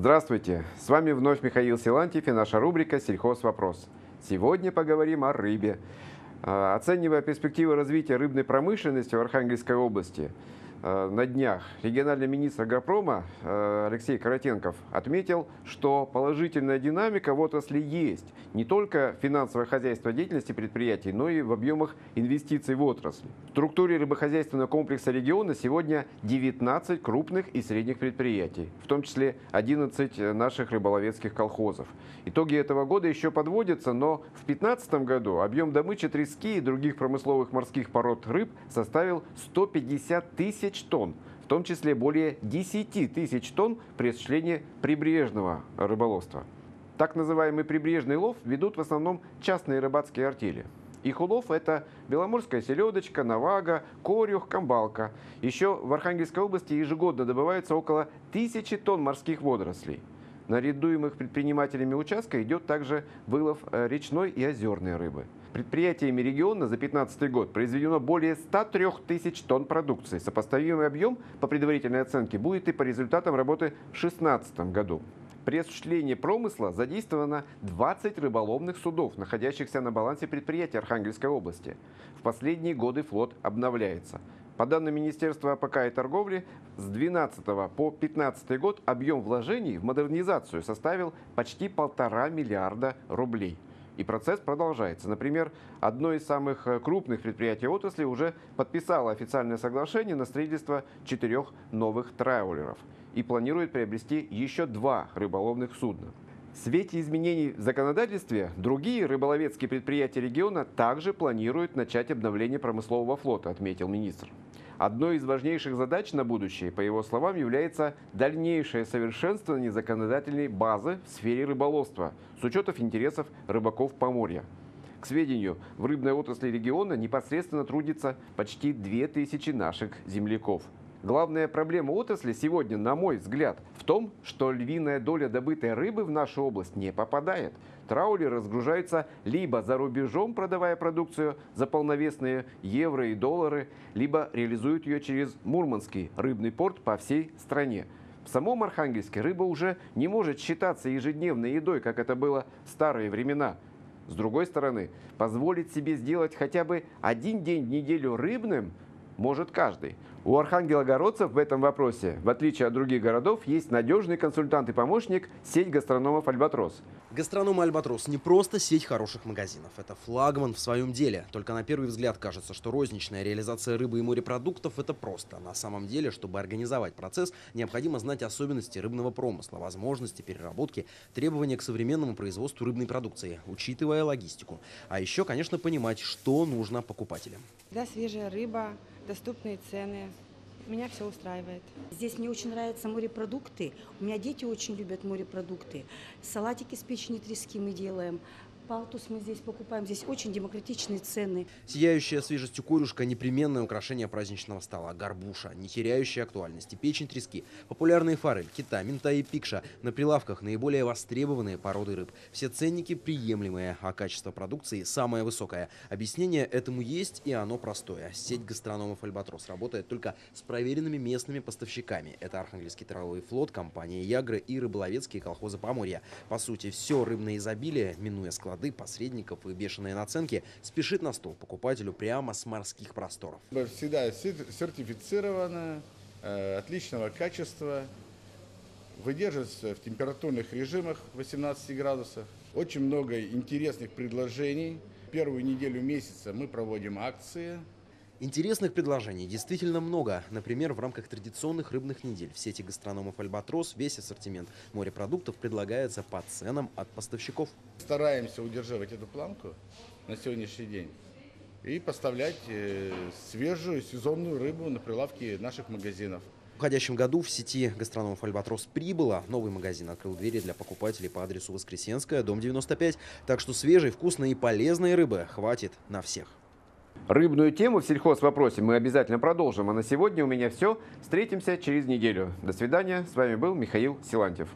Здравствуйте! С вами вновь Михаил Силантьев и наша рубрика «Сельхозвопрос». Сегодня поговорим о рыбе. А, оценивая перспективы развития рыбной промышленности в Архангельской области, на днях региональный министр Агропрома э, Алексей Каратенков отметил, что положительная динамика в отрасли есть. Не только финансовое хозяйство деятельности предприятий, но и в объемах инвестиций в отрасль. В структуре рыбохозяйственного комплекса региона сегодня 19 крупных и средних предприятий, в том числе 11 наших рыболовецких колхозов. Итоги этого года еще подводятся, но в 2015 году объем добычи трески и других промысловых морских пород рыб составил 150 тысяч тысяч тонн, в том числе более 10 тысяч тонн при осуществлении прибрежного рыболовства. Так называемый прибрежный лов ведут в основном частные рыбацкие артели. Их улов – это беломорская селедочка, навага, корюх, камбалка. Еще в Архангельской области ежегодно добывается около тысячи тонн морских водорослей. На арендуемых предпринимателями участка идет также вылов э, речной и озерной рыбы. Предприятиями региона за 2015 год произведено более 103 тысяч тонн продукции. Сопоставимый объем по предварительной оценке будет и по результатам работы в 2016 году. При осуществлении промысла задействовано 20 рыболовных судов, находящихся на балансе предприятий Архангельской области. В последние годы флот обновляется. По данным Министерства АПК и торговли, с 2012 по 2015 год объем вложений в модернизацию составил почти полтора миллиарда рублей. И процесс продолжается. Например, одно из самых э, крупных предприятий отрасли уже подписало официальное соглашение на строительство четырех новых траулеров и планирует приобрести еще два рыболовных судна. В свете изменений в законодательстве другие рыболовецкие предприятия региона также планируют начать обновление промыслового флота, отметил министр. Одной из важнейших задач на будущее, по его словам, является дальнейшее совершенствование законодательной базы в сфере рыболовства с учетом интересов рыбаков Поморья. К сведению, в рыбной отрасли региона непосредственно трудится почти 2000 наших земляков – Главная проблема отрасли сегодня, на мой взгляд, в том, что львиная доля добытой рыбы в нашу область не попадает. Траулеры разгружаются либо за рубежом, продавая продукцию за полновесные евро и доллары, либо реализуют ее через Мурманский рыбный порт по всей стране. В самом Архангельске рыба уже не может считаться ежедневной едой, как это было в старые времена. С другой стороны, позволить себе сделать хотя бы один день в неделю рыбным может каждый. У архангелогородцев в этом вопросе, в отличие от других городов, есть надежный консультант и помощник сеть гастрономов «Альбатрос». Гастроном «Альбатрос» не просто сеть хороших магазинов. Это флагман в своем деле. Только на первый взгляд кажется, что розничная реализация рыбы и морепродуктов – это просто. На самом деле, чтобы организовать процесс, необходимо знать особенности рыбного промысла, возможности переработки, требования к современному производству рыбной продукции, учитывая логистику. А еще, конечно, понимать, что нужно покупателям. Да, свежая рыба, доступные цены. Меня все устраивает. Здесь мне очень нравятся морепродукты. У меня дети очень любят морепродукты. Салатики с печени трески мы делаем. Палтус мы здесь покупаем. Здесь очень демократичные цены. Сияющая свежестью корюшка – непременное украшение праздничного стола. Горбуша, не теряющая актуальности. Печень трески, популярные форель, кита, мента и пикша. На прилавках наиболее востребованные породы рыб. Все ценники приемлемые, а качество продукции самое высокое. Объяснение этому есть, и оно простое. Сеть гастрономов «Альбатрос» работает только с проверенными местными поставщиками. Это Архангельский торговый флот, компания «Ягры» и рыболовецкие колхозы Поморья. По сути, все рыбное изобилие, минуя склад воды, посредников и бешеные наценки, спешит на стол покупателю прямо с морских просторов. Всегда сертифицировано, э, отличного качества, выдерживается в температурных режимах 18 градусов. Очень много интересных предложений. Первую неделю месяца мы проводим акции – Интересных предложений действительно много. Например, в рамках традиционных рыбных недель в сети гастрономов «Альбатрос» весь ассортимент морепродуктов предлагается по ценам от поставщиков. Стараемся удерживать эту планку на сегодняшний день и поставлять э, свежую сезонную рыбу на прилавки наших магазинов. В уходящем году в сети гастрономов «Альбатрос» прибыло. Новый магазин открыл двери для покупателей по адресу Воскресенская, дом 95. Так что свежей, вкусной и полезной рыбы хватит на всех. Рыбную тему в сельхозвопросе мы обязательно продолжим. А на сегодня у меня все. Встретимся через неделю. До свидания. С вами был Михаил Силантьев.